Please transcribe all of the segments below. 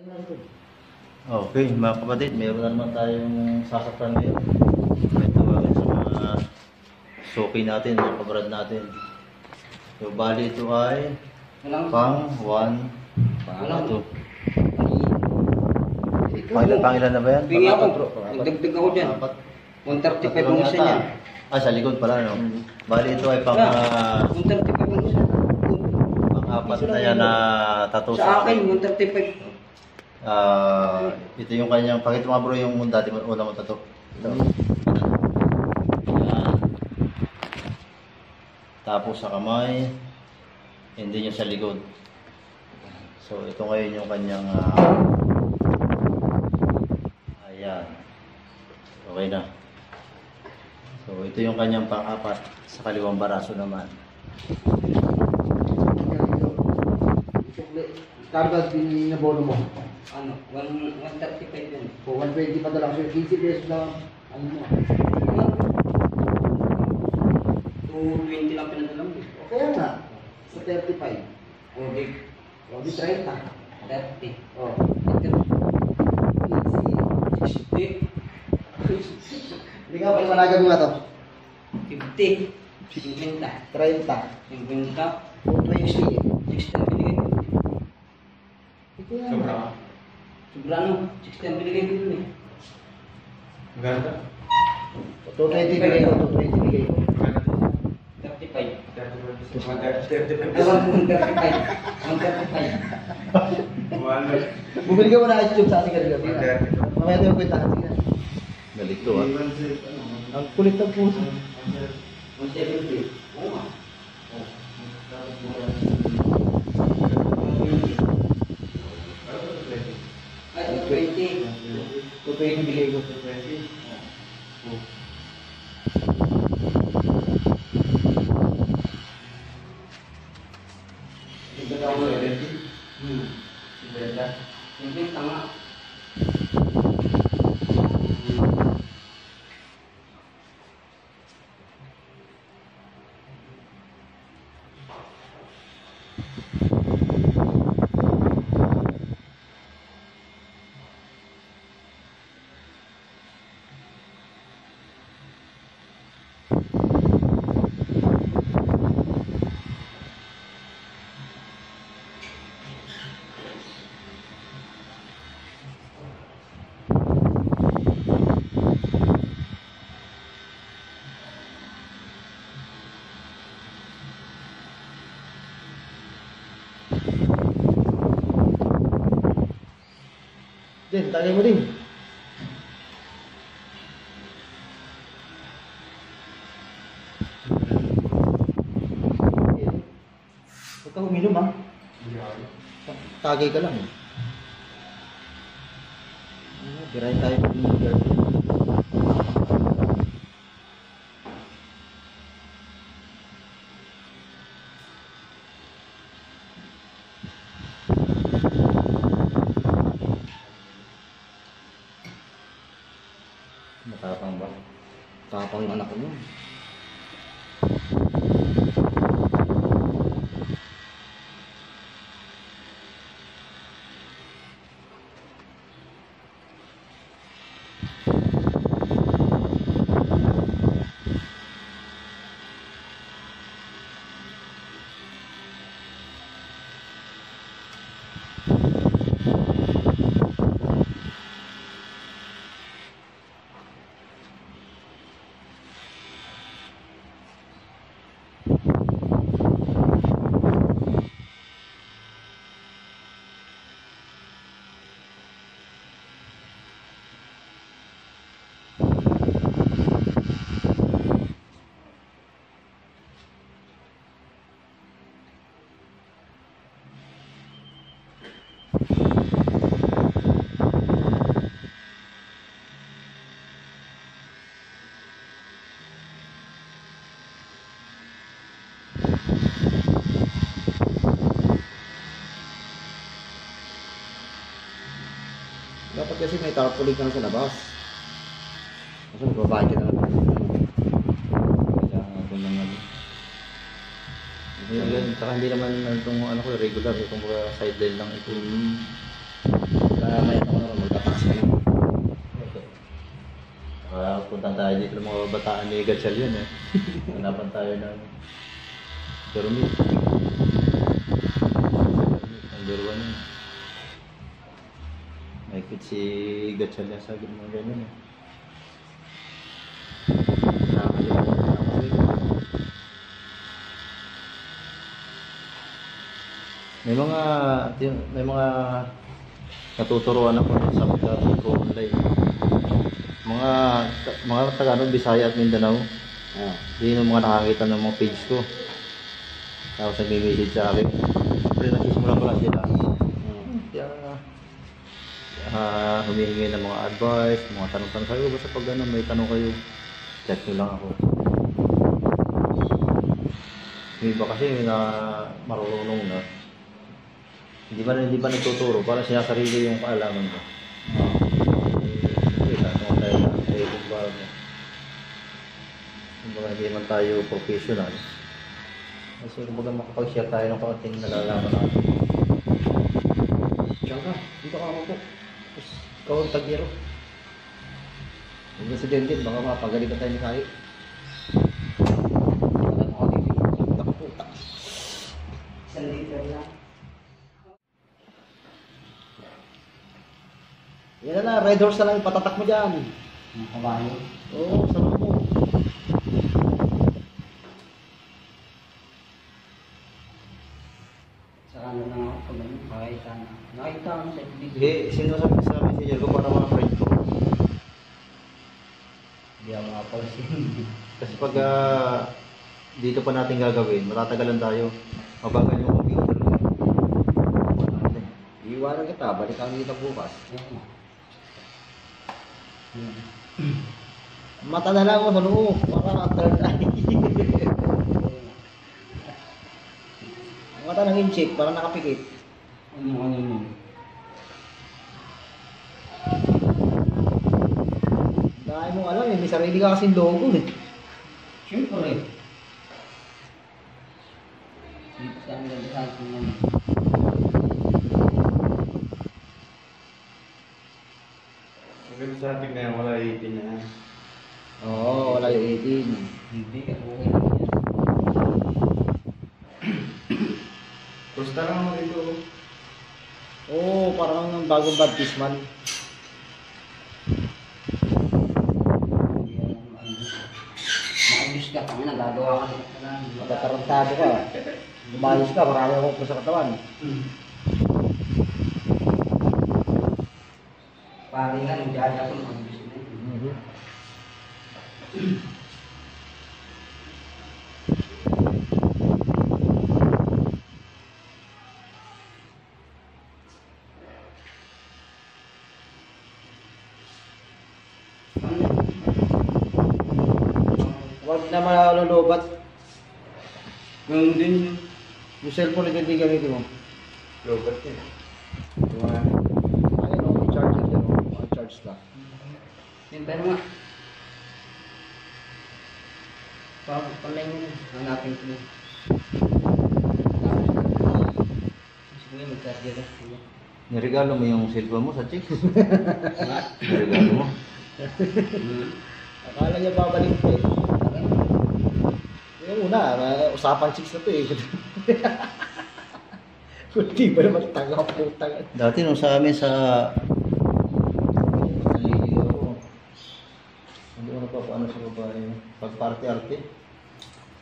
Okay, mga kapatid, meron na naman tayong sasaktan ngayon. Ito ang sa mga suki natin, mga kabrad natin. So, bali ito ay pang 1, pang Walang- 2. Pangilan, pangilan na ba yan? Pingi ako. Nagdagdag ako dyan. Pangapat. 135 Tatlo ang isa niya. Ah, sa likod pala, no? Mm. Bali ito ay pang, Ah, ah, 135 ang isa. pang-apat na yan na tattoo Sa akin, 135. Ah, ito yung kanyang, pakita mo nga bro yung dati mo, una mo tattoo. Ito. Yan. Tapos sa kamay, hindi yung sa likod. So ito ngayon yung kanyang, ah, ayan. Okay na. So ito yung kanyang pang-apat sa kaliwang baraso naman. Kargas din na bono mo. Ano, 1 135 yan. Po 120 pa lang. So 15 pesos lang. Ano mo? 220 lang pinadala mo. Kaya nga. Sa 35. O di, O di 30. 30. O. 60. Hindi ka pa managan mo nga to. 50. 50. 30. 50. O 20. 60 ang binigay ko. Ito yan. Sobra ano? 60 ang binigay ko dun eh. Ganda. O 220 bigay ko. 220 bigay ko. 35. 35. Ewan ko kung 35. 135. Bumili ka muna ice cube sa ating kanila. Mamaya tayo kwentahan. Sige na. Galit to ah. Ang kulit ng puso. 170. Oo nga. Ay, Din, tagay mo din. Tagay ka lang. Ano, Biray tayo pag girlfriend. Matapang ba? Tapang anak ko nun. Dapat kasi may tarpaulin ka na sa labas. Kasi magbabayad ka na labas. Kailangan ko ng ano. Yun. Saka hindi naman itong ano ko regular, itong mga sideline lang ito. may ako naman magtatax ka naman. Ah, punta tayo dito ng mga bataan ni Gatchal yun eh. Hanapan tayo ng Jeremy. Number one yun. May kit si Gatchal yan sa mga ganyan eh. May mga may mga natuturuan ako sa pagkakas ko online. Mga mga taga Bisaya at Mindanao. Ah. Yun yung mga nakakita ng mga page ko. Tapos nagme-message sa akin. Siyempre nagsisimula ko lang sila. Kaya ah humihingi ng mga advice, mga tanong-tanong kayo. Basta pag ano, may tanong kayo, chat nyo lang ako. Yung iba kasi na marunong na. Hindi ba hindi ba nagtuturo para sinasarili yung kaalaman mo. Ah. Eh, tanong tayo na. Eh, kung ba, kung hindi naman tayo professional. Kasi kung baga makapag-share tayo ng kaunting nalalaman natin. Diyan ka. Dito ka ako po. Tapos, ikaw ang tagiro. Hindi si Dendin, baka mapagalitan tayo ni lang. Yan na na, red horse na lang ipatatak mo dyan. Mga kabayo. Oo, sarap mo. Saka ano lang ako pag ano, makita na. Nakita ko sa video. Hindi, sino sabi sa messenger ko para mga friend ko. Hindi ako makapansin. Kasi pag ah, dito pa natin gagawin, matatagalan tayo. Mabagal yung computer. Iiwanan kita, balikan kita bukas. Yan na. Hmm. Mata na lang ako sa noo, para third eye. Ang Mata ng incheck, para nakapikit. Ano ano yun? Dahil mo alam eh, may sarili ka kasing logo eh. Siyempre. Dito sa ganda sa akin yan. Maganda sa atin ngayon, wala 18 na yan. Oo, wala yung 18. Hindi ka okay lang yan. Basta lang ako dito. Oo, parang ang bagong baptismal. Hindi ka lang maayos. Maayos ka kami nagagawa ka ng lang. Magkatarantado ka. Lumayos ka, marami akong sa katawan. Pare nga, nagdada ko ng maayos na yun. Huwag na malulubat. Ganun din yun. Yung cellphone na hindi gamitin mo. Robot yun. Ayun o, may charger yan o. Maka-charge ka. Yung pero nga. Pag na. Hanapin ko na. Sige, mag-charger ka. Sige. Niregalo mo yung cellphone mo sa chicks. Nga. Niregalo mo. Hmm. Akala niya babalik pa eh. Yung una, uh, usapan chicks na to eh. Kundi ba naman tanga putang. Dati nung sa amin sa naliligaw ako. Hindi ko napapaano sa babae. Pag party-arte.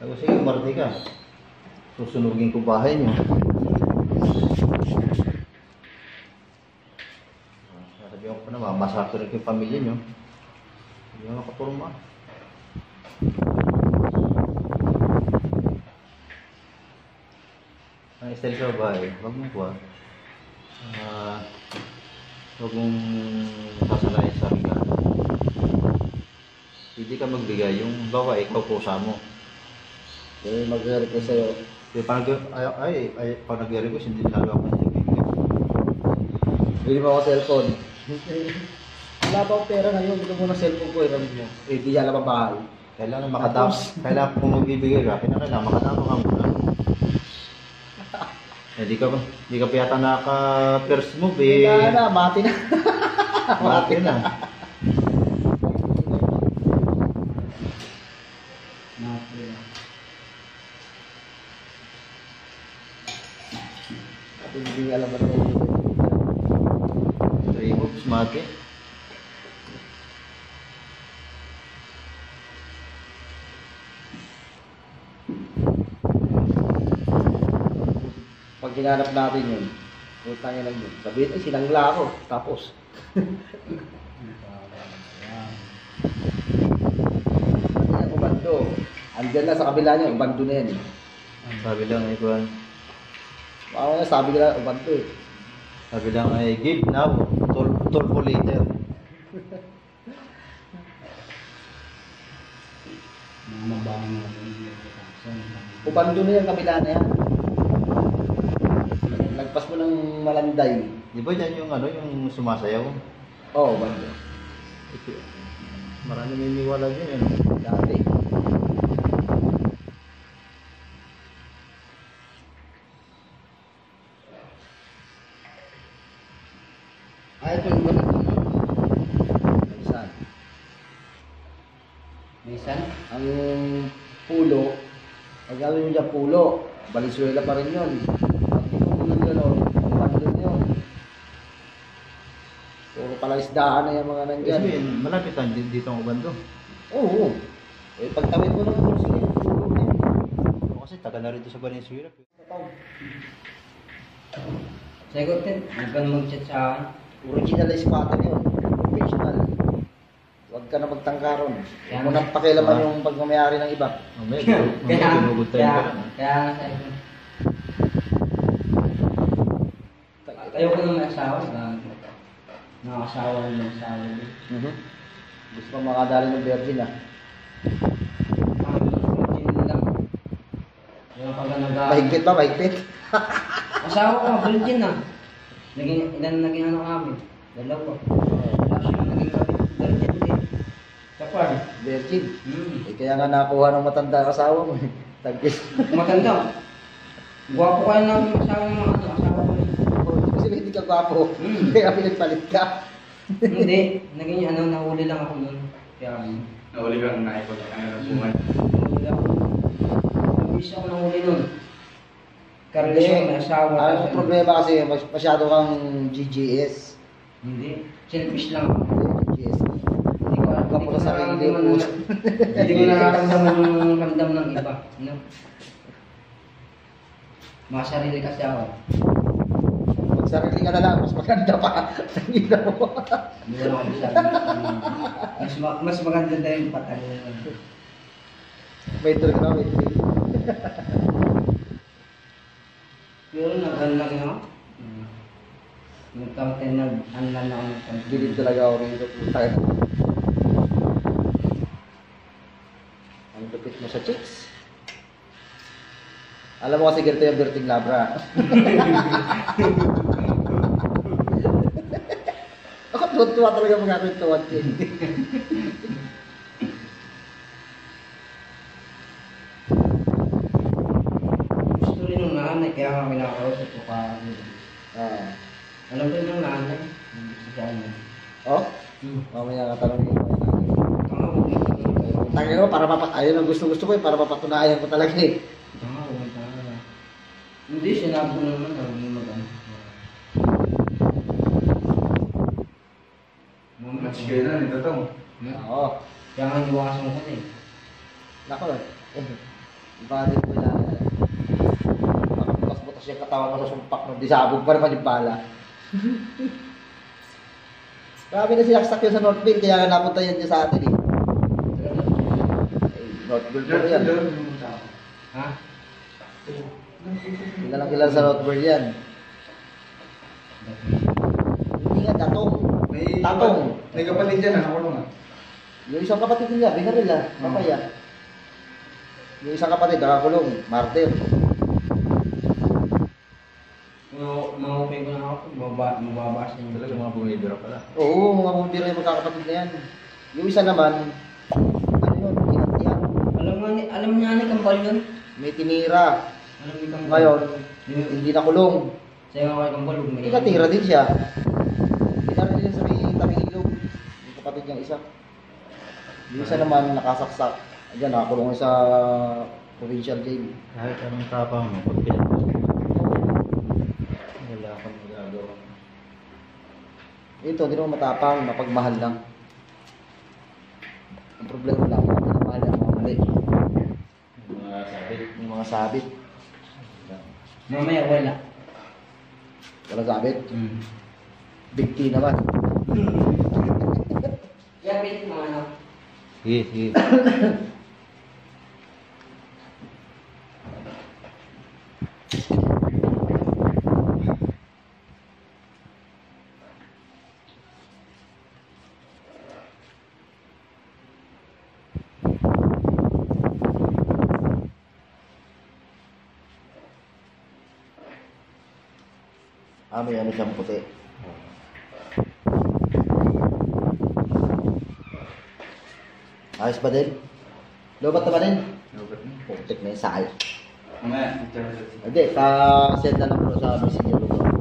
Sabi ko, sige, umarte ka. Susunugin ko bahay niyo. Ah, Sabi ko pa na, mamasakit rin yung pamilya niyo. Hindi ako nakapurma. Ang style sa babae, huwag mo kuha. Ah, huwag mong sasalayin sa regalo. Hindi ka magbigay. Yung babae, ikaw pusa mo. Kaya mag-request sa'yo. Di pag ay, ay, ay pag nag-request, hindi ako nag-request. Bili mo ako cellphone. Wala pa akong pera ngayon. Mo ng cellphone ko. Iram mo. Eh, di yan naman bahay. Kailangan makatapos. Kailangan kung magbibigay ka, kailangan makatapos ka muna. Eh, di ka ba? Di ka pa yata naka-first move eh. Wala na, mati na. Mati na. Mati. At hindi alam ba ito. Three moves, mati. Pag hinanap natin yun, utang lang yun. Sabihin, ay sinangla ako. Tapos. Yan, ubando. Andyan na sa kabila niya, ubando na yan eh. Sabi lang ay kuhan. Ako na, sabi nila, ubando eh. Sabi lang ay give now. Later. Mga mabango na rin. Ubando na yan, kabila na yan. Lagpas mo ng malanday. Di ba yan yung ano, yung sumasayaw? Oo, oh, ubando. Ito- Marami niniwala dyan. Ano? Dati. Ay, ito yung ganito. Saan? Minsan? Ang pulo, pag mo dyan pulo, Valenzuela pa rin yun. Pag pinulog yun, o, ang bandon yun. Isdaan na yung mga nandyan. Kasi malapit lang di- dito ang ubando. Oo. Eh, pag tawid mo ng kurso yun, pulo na yun. O, Kasi taga na rito sa Valenzuela. Sagot din. Huwag ka na mag-chat sa akin. Original na ispatan yun. Professional. Huwag ka na magtangkaron. Huwag mo nang pakialaman Ah. yung pagmamayari ng iba. Mamaya, Kaya, kaya, ka lang. ah. kaya nga sabi ko. Ayoko na may asawa. Nakakasawa na yung asawa. Mhm. Gusto ko makadali ng virgin ah. Yung pag nag Mahigpit ba? Mahigpit? Asawa ko, virgin na. Naging, ilan naging ano kami? Dalawa. Tapos yung naging kami, virgin din. Kapar. Virgin. Hmm. Eh, kaya nga nakuha ng matanda kasawa mo. eh. Tagkis. Maganda. Gwapo kayo ng asawa ng mga ano, asawa ko. Kasi hindi ka gwapo. Hmm. Kaya pinagpalit ka. Hindi, naging ano, nahuli lang ako noon. Kaya ano, Nahuli kang naipot ang ano ng buhay. nahuli ako. Nahuli ako nahuli noon. Karelasyon, may asawa. Ang ano. problema kasi mas- masyado kang GGS. Hindi, selfish lang ako. GGS. Hindi ko ka ko muna sa sarili, ng- Hindi ko nararamdaman yung ramdam ng iba. No? Mga sarili kasi ako. Sarili ka na lang, mas maganda pa. Tangina mo. Mas, ma- mas maganda na yung patay. May trip na, may trip. Pero nag-ano lang ako. Hmm. Nag-content nag-unlan ako ng content. Bilib talaga ako rito. Putay. Ang lupit mo sa chicks. Alam mo kasi ganito yung Berting Labra. Ako tuwa talaga mga ko. eh. Gusto rin ng nanay, kaya nga kinakausap ko ka. Ah. Alam ko yung nanay. yung Gusto siya ano. Oh? Hmm. Mamaya ka tanongin ko. Tangin ko para mapat ayun ang gusto gusto ko eh para mapatunayan ko talaga eh. Hindi, sinabi ko naman na hindi magano. Nito to. Oo. Kaya nga iwasan ko na eh. Nako. Eh. Iba din ko na. Butas-butas yung katawan ko sa sumpak no. Disabog pa naman yung bala. Grabe na sinaksak yun sa Northville, kaya napunta yan dyan sa atin eh. Northville po yan. Ha? Kilalang kilala sa Northville yan. Hindi nga, datong. May, Tapong. may kapatid dyan, ah, nakulong ah. Yung isang kapatid nila, binaril ah, papaya. Yung isang kapatid, nakakulong, martyr. Mga ko na ako, mababa, mababasa yung Talaga mga bumibira pala. Oo, mga bumbiro yung magkakapatid na yan. Yung isa naman, ano yun, inatiyan. Alam mo ni, alam niya ni Kambal yun. May tinira. Alam ni Kambal. Ngayon, Hindi na kulong. sa'yo nga kayo kang bulog. may- Nakatira din siya. Nakatira din sa may tabi ilog. Yung kapatid niyang isa. Yung isa naman nakasaksak. Diyan, nakakulong sa provincial jail. Kahit anong tapang mo, pag pinag wala kang magagawa. Ito, hindi naman matapang, mapagmahal lang. Ang problema lang, pinamahal ang mga mali. Yung Mga sabit. Yung mga sabit. Mamaya wala. Wala sabit. Hmm. Big T naman. Pilit mo ano. Sige, sige. Ah, may ano siyang puti. Ayos ba din? Lobat na ba din? Putik na yung sakal. Mamaya. Hindi, pa-send na lang bro sa messenger ko.